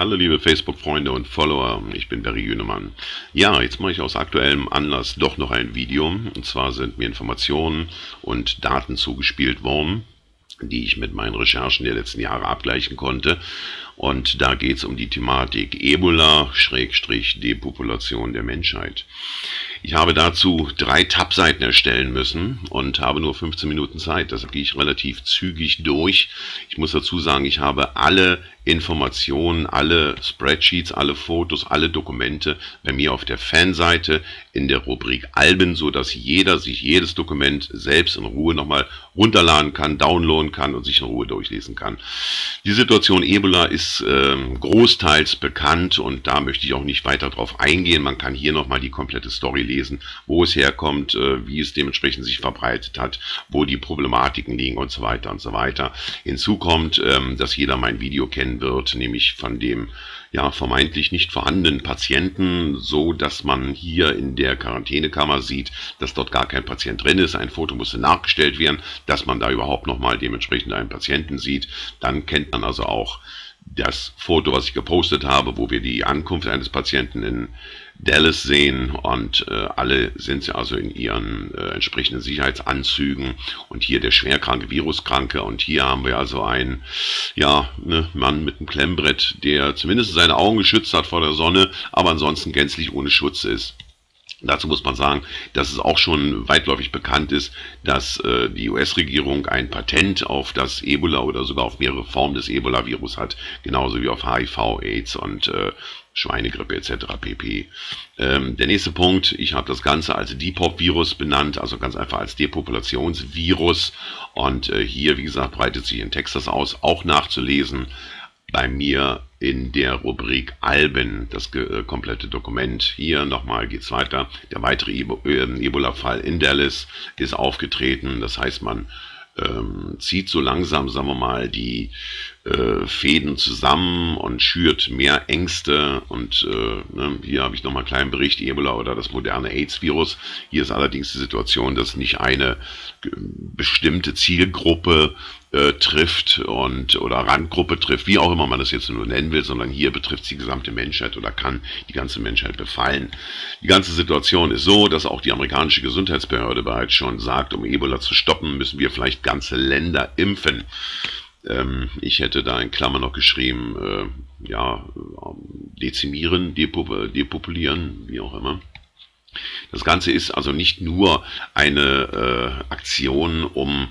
Hallo liebe Facebook-Freunde und Follower, ich bin Barry Jünemann. Ja, jetzt mache ich aus aktuellem Anlass doch noch ein Video. Und zwar sind mir Informationen und Daten zugespielt worden, die ich mit meinen Recherchen der letzten Jahre abgleichen konnte. Und da geht es um die Thematik Ebola-Depopulation der Menschheit. Ich habe dazu drei Tab-Seiten erstellen müssen und habe nur 15 Minuten Zeit. Das gehe ich relativ zügig durch. Ich muss dazu sagen, ich habe alle Informationen, alle Spreadsheets, alle Fotos, alle Dokumente bei mir auf der Fanseite in der Rubrik Alben, so dass jeder sich jedes Dokument selbst in Ruhe nochmal runterladen kann, downloaden kann und sich in Ruhe durchlesen kann. Die Situation Ebola ist äh, großteils bekannt und da möchte ich auch nicht weiter drauf eingehen. Man kann hier nochmal die komplette Story lesen, wo es herkommt, äh, wie es dementsprechend sich verbreitet hat, wo die Problematiken liegen und so weiter und so weiter. Hinzu kommt, ähm, dass jeder mein Video kennen wird, nämlich von dem ja vermeintlich nicht vorhandenen Patienten, so dass man hier in der Quarantänekammer sieht, dass dort gar kein Patient drin ist. Ein Foto musste nachgestellt werden, dass man da überhaupt nochmal dementsprechend einen Patienten sieht. Dann kennt man also auch das Foto, was ich gepostet habe, wo wir die Ankunft eines Patienten in Dallas sehen und äh, alle sind sie also in ihren äh, entsprechenden Sicherheitsanzügen und hier der schwerkranke Viruskranke und hier haben wir also einen ja, ne, Mann mit einem Klemmbrett, der zumindest seine Augen geschützt hat vor der Sonne, aber ansonsten gänzlich ohne Schutz ist. Dazu muss man sagen, dass es auch schon weitläufig bekannt ist, dass äh, die US-Regierung ein Patent auf das Ebola oder sogar auf mehrere Formen des Ebola-Virus hat, genauso wie auf HIV, AIDS und äh, Schweinegrippe etc. pp. Ähm, der nächste Punkt, ich habe das Ganze als Depop-Virus benannt, also ganz einfach als Depopulationsvirus. Und äh, hier, wie gesagt, breitet sich in Texas aus, auch nachzulesen bei mir in der Rubrik Alben, das äh, komplette Dokument. Hier nochmal geht's weiter. Der weitere äh, Ebola-Fall in Dallas ist aufgetreten. Das heißt, man ähm, zieht so langsam, sagen wir mal, die äh, Fäden zusammen und schürt mehr Ängste. Und äh, ne, hier habe ich nochmal einen kleinen Bericht, Ebola oder das moderne AIDS-Virus. Hier ist allerdings die Situation, dass nicht eine bestimmte Zielgruppe äh, trifft und oder Randgruppe trifft, wie auch immer man das jetzt nur nennen will, sondern hier betrifft es die gesamte Menschheit oder kann die ganze Menschheit befallen. Die ganze Situation ist so, dass auch die amerikanische Gesundheitsbehörde bereits schon sagt, um Ebola zu stoppen, müssen wir vielleicht ganze Länder impfen. Ähm, ich hätte da in Klammer noch geschrieben, äh, ja, dezimieren, depop depopulieren, wie auch immer. Das Ganze ist also nicht nur eine äh, Aktion, um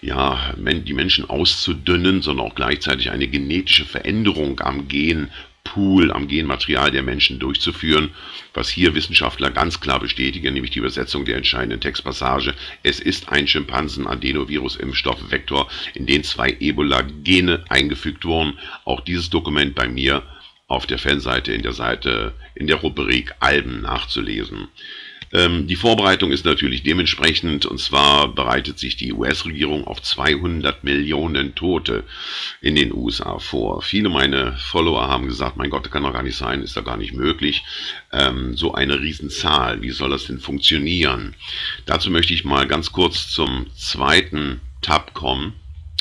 ja, die Menschen auszudünnen, sondern auch gleichzeitig eine genetische Veränderung am Genpool, am Genmaterial der Menschen durchzuführen, was hier Wissenschaftler ganz klar bestätigen, nämlich die Übersetzung der entscheidenden Textpassage. Es ist ein Schimpansen-Adenovirus-Impfstoffvektor, in den zwei Ebola-Gene eingefügt wurden. Auch dieses Dokument bei mir auf der Fanseite in der Seite in der Rubrik Alben nachzulesen. Ähm, die Vorbereitung ist natürlich dementsprechend, und zwar bereitet sich die US-Regierung auf 200 Millionen Tote in den USA vor. Viele meiner Follower haben gesagt, mein Gott, das kann doch gar nicht sein, ist doch gar nicht möglich. Ähm, so eine Riesenzahl, wie soll das denn funktionieren? Dazu möchte ich mal ganz kurz zum zweiten Tab kommen.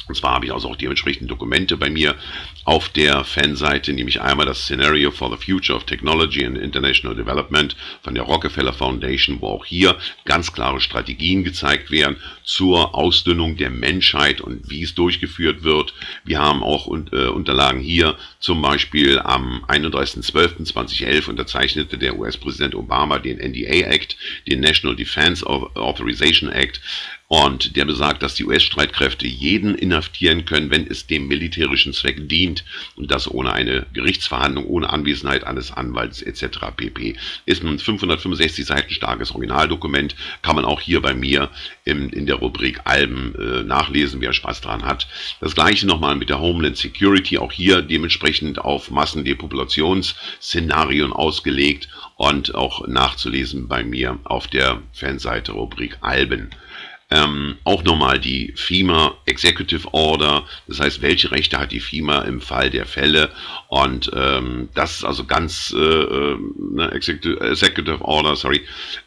Und zwar habe ich also auch dementsprechend Dokumente bei mir auf der Fanseite, nämlich einmal das Scenario for the Future of Technology and International Development von der Rockefeller Foundation, wo auch hier ganz klare Strategien gezeigt werden zur Ausdünnung der Menschheit und wie es durchgeführt wird. Wir haben auch äh, Unterlagen hier, zum Beispiel am 31.12.2011 unterzeichnete der US-Präsident Obama den NDA Act, den National Defense Authorization Act, und der besagt, dass die US-Streitkräfte jeden inhaftieren können, wenn es dem militärischen Zweck dient und das ohne eine Gerichtsverhandlung, ohne Anwesenheit eines Anwalts etc. pp. Ist ein 565 Seiten starkes Originaldokument, kann man auch hier bei mir im, in der Rubrik Alben äh, nachlesen, wer Spaß dran hat. Das gleiche nochmal mit der Homeland Security, auch hier dementsprechend auf Massendepopulationsszenarien ausgelegt und auch nachzulesen bei mir auf der Fanseite Rubrik Alben. Ähm, auch nochmal die FEMA Executive Order, das heißt, welche Rechte hat die FEMA im Fall der Fälle? Und ähm, das ist also ganz äh, äh ne, Executive, Executive, Order, sorry,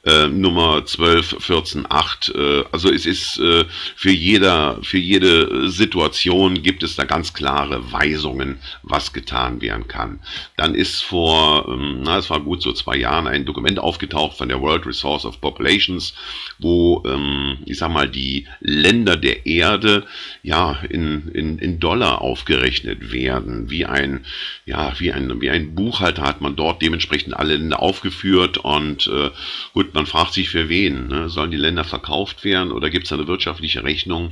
äh, Nummer 12, 14, 8, äh, also es ist äh, für jeder, für jede Situation gibt es da ganz klare Weisungen, was getan werden kann. Dann ist vor, ähm, na, es war gut so zwei Jahren ein Dokument aufgetaucht von der World Resource of Populations, wo, ähm, ich sag mal, die Länder der Erde ja in, in, in Dollar aufgerechnet werden. Wie ein, ja, wie ein, wie ein Buchhalter hat man dort dementsprechend alle Länder aufgeführt und äh, gut, man fragt sich für wen. Ne? Sollen die Länder verkauft werden oder gibt es eine wirtschaftliche Rechnung?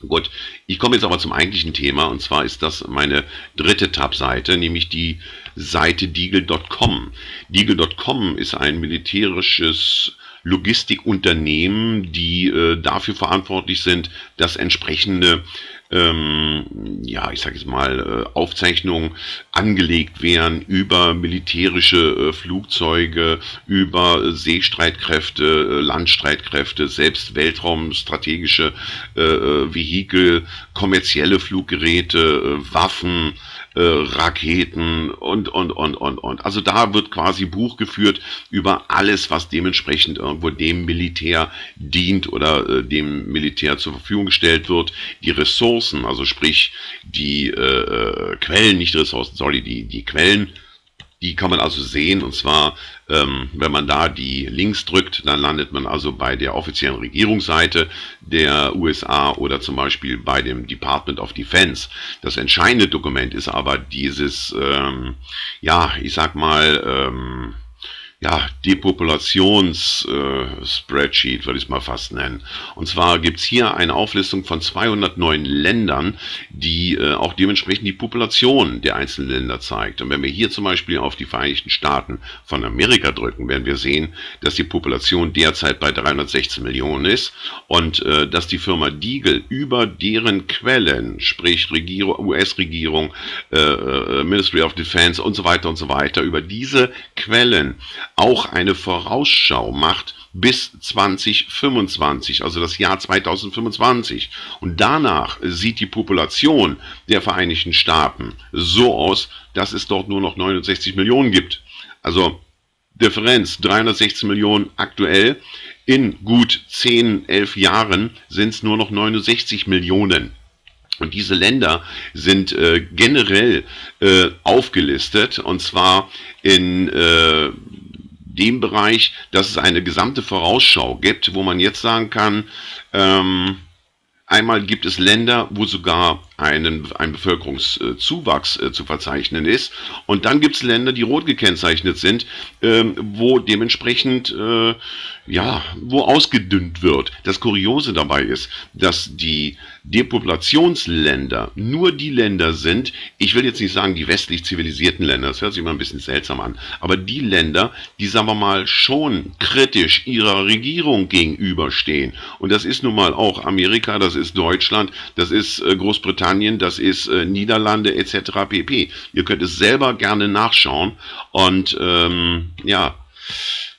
Gut, ich komme jetzt aber zum eigentlichen Thema und zwar ist das meine dritte Tab-Seite, nämlich die Seite Deagle.com. Deagle.com ist ein militärisches Logistikunternehmen, die äh, dafür verantwortlich sind, dass entsprechende ähm, ja, ich sage jetzt mal, äh, Aufzeichnungen angelegt werden über militärische äh, Flugzeuge, über Seestreitkräfte, äh, Landstreitkräfte, selbst Weltraumstrategische äh, äh, Vehikel, kommerzielle Fluggeräte, äh, Waffen, Raketen und, und, und, und, und. Also da wird quasi Buch geführt über alles, was dementsprechend irgendwo dem Militär dient oder dem Militär zur Verfügung gestellt wird. Die Ressourcen, also sprich die äh, äh Quellen, nicht Ressourcen, sorry, die, die Quellen, die kann man also sehen und zwar, ähm, wenn man da die Links drückt, dann landet man also bei der offiziellen Regierungsseite der USA oder zum Beispiel bei dem Department of Defense. Das entscheidende Dokument ist aber dieses, ähm, ja, ich sag mal, ähm, ja, Depopulations-Spreadsheet, äh, würde ich es mal fast nennen. Und zwar gibt es hier eine Auflistung von 209 Ländern, die äh, auch dementsprechend die Population der einzelnen Länder zeigt. Und wenn wir hier zum Beispiel auf die Vereinigten Staaten von Amerika drücken, werden wir sehen, dass die Population derzeit bei 316 Millionen ist und äh, dass die Firma Deagle über deren Quellen, sprich US-Regierung, äh, äh, Ministry of Defense und so weiter und so weiter, über diese Quellen auch eine Vorausschau macht bis 2025, also das Jahr 2025. Und danach sieht die Population der Vereinigten Staaten so aus, dass es dort nur noch 69 Millionen gibt. Also Differenz 316 Millionen aktuell. In gut 10, 11 Jahren sind es nur noch 69 Millionen. Und diese Länder sind äh, generell äh, aufgelistet und zwar in äh, dem Bereich, dass es eine gesamte Vorausschau gibt, wo man jetzt sagen kann, ähm, einmal gibt es Länder, wo sogar einen, ein Bevölkerungszuwachs äh, zu verzeichnen ist. Und dann gibt es Länder, die rot gekennzeichnet sind, ähm, wo dementsprechend äh, ja, wo ausgedünnt wird. Das Kuriose dabei ist, dass die Depopulationsländer nur die Länder sind, ich will jetzt nicht sagen die westlich zivilisierten Länder, das hört sich immer ein bisschen seltsam an, aber die Länder, die sagen wir mal schon kritisch ihrer Regierung gegenüberstehen. Und das ist nun mal auch Amerika, das ist Deutschland, das ist äh, Großbritannien, das ist äh, Niederlande etc. pp. Ihr könnt es selber gerne nachschauen und ähm, ja,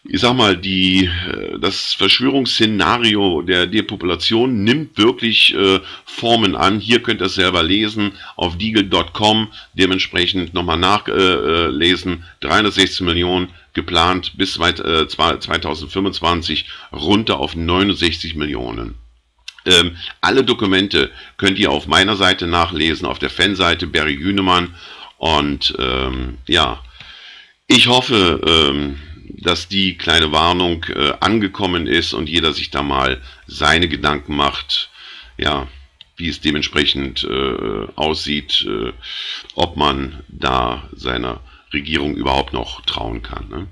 ich sag mal, die, äh, das Verschwörungsszenario der Depopulation nimmt wirklich äh, Formen an. Hier könnt ihr es selber lesen auf deagle.com, dementsprechend nochmal nachlesen. Äh, 316 Millionen geplant bis weit, äh, 2025 runter auf 69 Millionen. Ähm, alle Dokumente könnt ihr auf meiner Seite nachlesen, auf der Fanseite Barry Hünemann. Und ähm, ja, ich hoffe, ähm, dass die kleine Warnung äh, angekommen ist und jeder sich da mal seine Gedanken macht, ja, wie es dementsprechend äh, aussieht, äh, ob man da seiner Regierung überhaupt noch trauen kann. Ne?